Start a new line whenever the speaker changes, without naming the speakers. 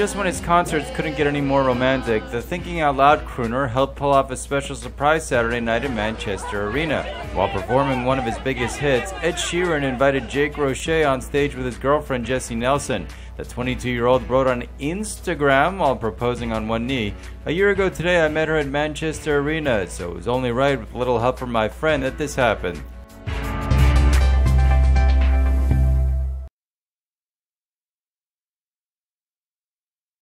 Just when his concerts couldn't get any more romantic, the Thinking Out Loud crooner helped pull off a special surprise Saturday night at Manchester Arena. While performing one of his biggest hits, Ed Sheeran invited Jake Roche on stage with his girlfriend Jesy Nelson. The 22 year old wrote on Instagram while proposing on one knee A year ago today, I met her at Manchester Arena, so it was only right with a little help from my friend that this happened.